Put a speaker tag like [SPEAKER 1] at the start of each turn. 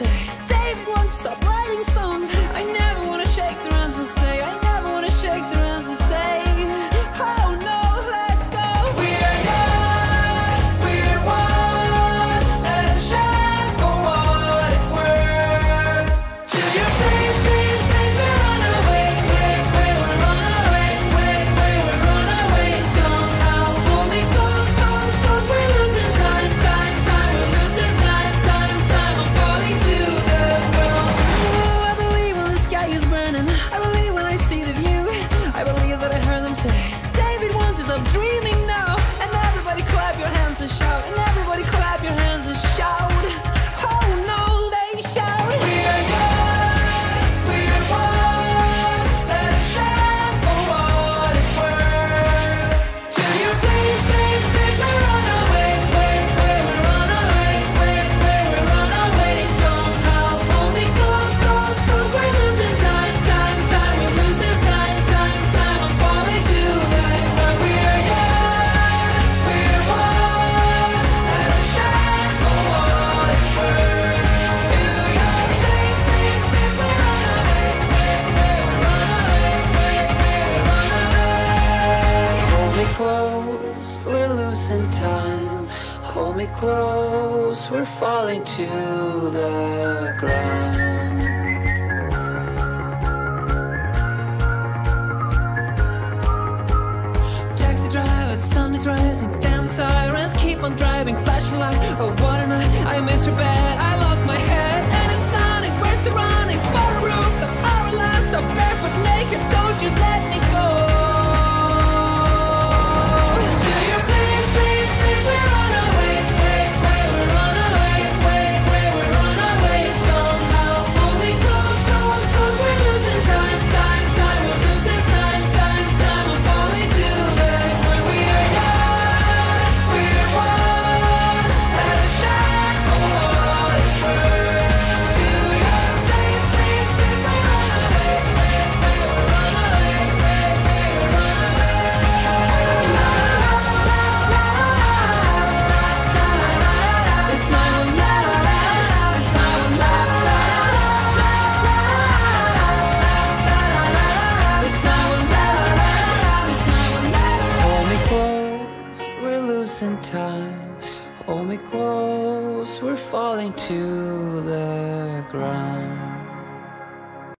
[SPEAKER 1] say, David won't stop writing songs. I never them say, David wonders I'm dreaming now. And everybody clap your hands and shout. And everybody clap your hands and shout. time. Hold me close, we're falling to the ground. Taxi driver, sun is rising, down the sirens Keep on driving, flashing light, oh what a night I miss your bed. in time. Hold me close, we're falling to the ground.